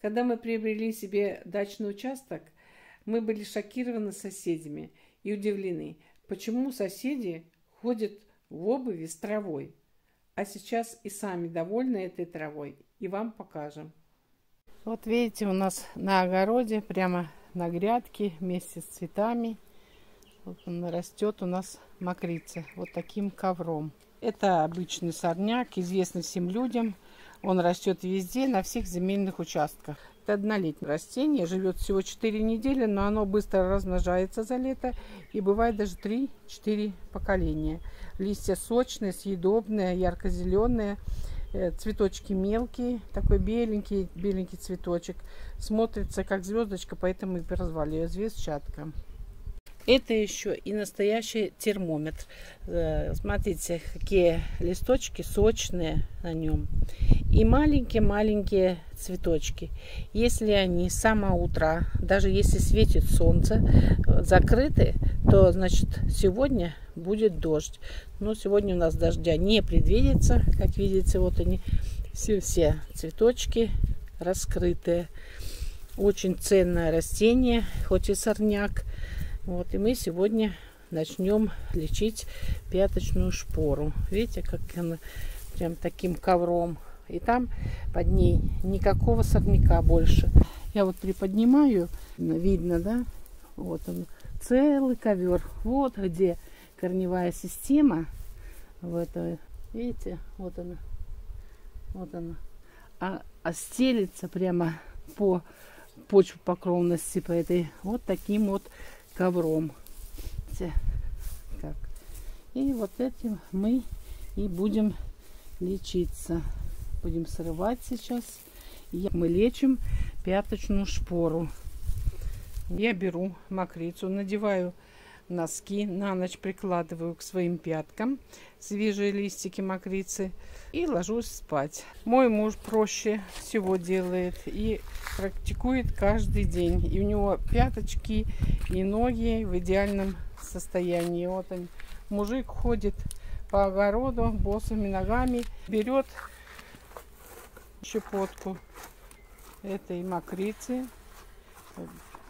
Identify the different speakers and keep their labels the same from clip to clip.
Speaker 1: Когда мы приобрели себе дачный участок, мы были шокированы соседями и удивлены, почему соседи ходят в обуви с травой. А сейчас и сами довольны этой травой, и вам покажем. Вот видите, у нас на огороде, прямо на грядке, вместе с цветами, вот он растет у нас мокрица, вот таким ковром. Это обычный сорняк, известный всем людям – он растет везде, на всех земельных участках. Это однолетнее растение, живет всего 4 недели, но оно быстро размножается за лето и бывает даже 3-4 поколения. Листья сочные, съедобные, ярко-зеленые, э, цветочки мелкие, такой беленький, беленький цветочек. Смотрится как звездочка, поэтому и прозвали ее звездчатка. Это еще и настоящий термометр. Э, смотрите, какие листочки сочные на нем. И маленькие-маленькие цветочки. Если они с самого утра, даже если светит солнце, э, закрыты, то значит сегодня будет дождь. Но сегодня у нас дождя не предвидится. Как видите, вот они все-все цветочки раскрытые. Очень ценное растение, хоть и сорняк. Вот, и мы сегодня начнем лечить пяточную шпору. Видите, как она прям таким ковром. И там под ней никакого сорняка больше. Я вот приподнимаю, видно, да? Вот он, целый ковер. Вот где корневая система. В это, видите, вот она. Вот она. А, а стелится прямо по почвопокровности по этой вот таким вот ковром. Как. И вот этим мы и будем лечиться. Будем срывать сейчас. Мы лечим пяточную шпору. Я беру мокрицу, надеваю носки, на ночь прикладываю к своим пяткам свежие листики мокрицы и ложусь спать. Мой муж проще всего делает и практикует каждый день. И у него пяточки и ноги в идеальном состоянии. Вот он, мужик ходит по огороду босыми ногами, берет щепотку этой мокрицы,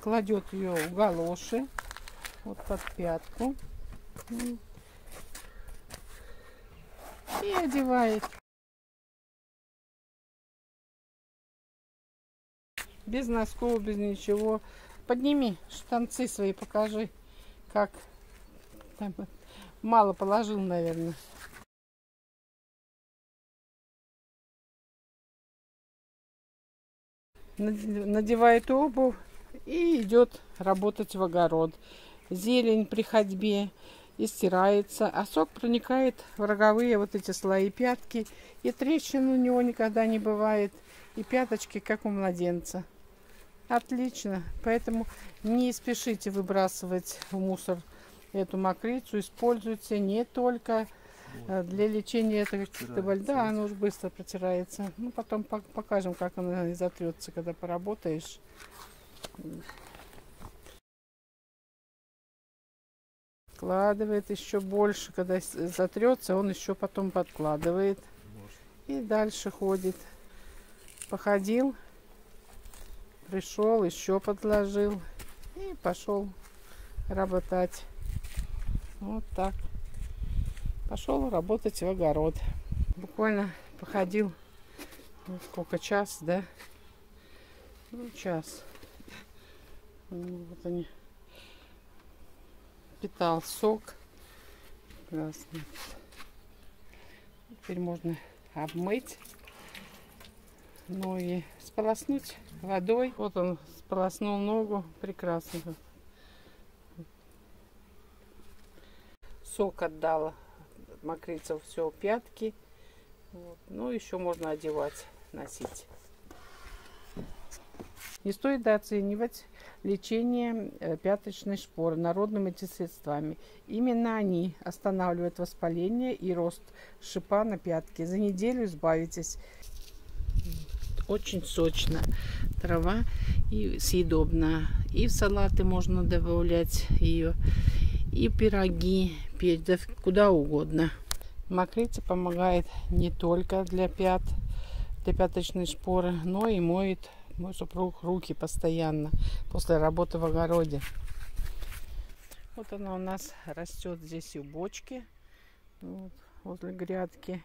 Speaker 1: кладет ее в галоши, вот под пятку и одевает. Без носков, без ничего. Подними штанцы свои, покажи, как. Там, мало положил, наверное. Надевает обувь и идет работать в огород. Зелень при ходьбе и стирается, а сок проникает в роговые вот эти слои пятки, и трещин у него никогда не бывает, и пяточки, как у младенца. Отлично. Поэтому не спешите выбрасывать в мусор эту мокрицу. Используйте не только э, для лечения этого каких-то Да, оно уж быстро протирается. Ну, потом покажем, как она затрется, когда поработаешь. Складывает еще больше, когда затрется, он еще потом подкладывает. И дальше ходит. Походил, Пришел, еще подложил и пошел работать. Вот так. Пошел работать в огород. Буквально походил, ну, сколько, час, да? Ну, час. Ну, вот они. Питал сок. Красный. Теперь можно обмыть ноги, сполоснуть водой. Вот он сполоснул ногу. Прекрасно. Сок отдала. Мокрица все пятки. Вот. Ну, еще можно одевать, носить. Не стоит дооценивать лечение э, пяточной шпоры народными средствами. Именно они останавливают воспаление и рост шипа на пятке. За неделю избавитесь очень сочно. Трава и съедобна. И в салаты можно добавлять ее, и пироги петь, да куда угодно. Мокрица помогает не только для пят, для пяточной шпоры, но и моет Мой супруг руки постоянно после работы в огороде. Вот она у нас растет здесь и в бочке. Вот, возле грядки.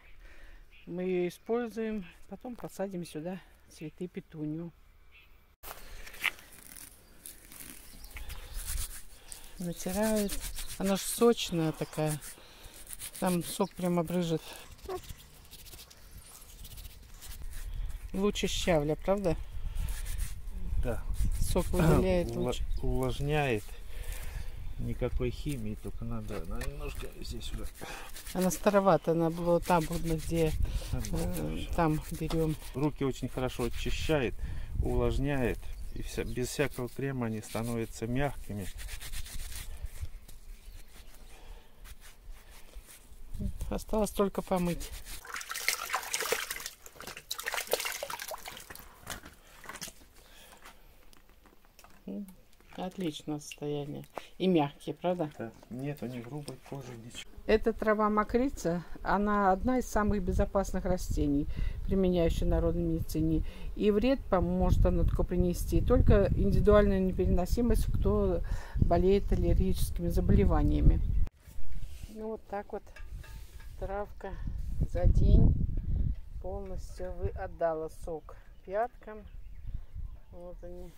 Speaker 1: Мы ее используем. Потом посадим сюда цветы петунью. Натирают. Она же сочная такая. Там сок прямо брыжет. Лучше щавля, правда?
Speaker 2: Да.
Speaker 1: Сок выделяет лучше.
Speaker 2: Увлажняет. Никакой химии, только надо она немножко здесь уже
Speaker 1: Она старовата, она была там, где э,
Speaker 2: всё.
Speaker 1: там берем.
Speaker 2: Руки очень хорошо очищает, увлажняет. И вся, без всякого крема они становятся мягкими.
Speaker 1: Осталось только помыть. Отличное состояние. И мягкие, правда?
Speaker 2: Да. Нету ни грубой кожи, ничего.
Speaker 1: Эта трава мокрица, она одна из самых безопасных растений, применяющих народной медицине. И вред может она только принести только индивидуальная непереносимость, кто болеет аллергическими заболеваниями. Ну вот так вот травка за день полностью вы отдала сок пяткам. Вот они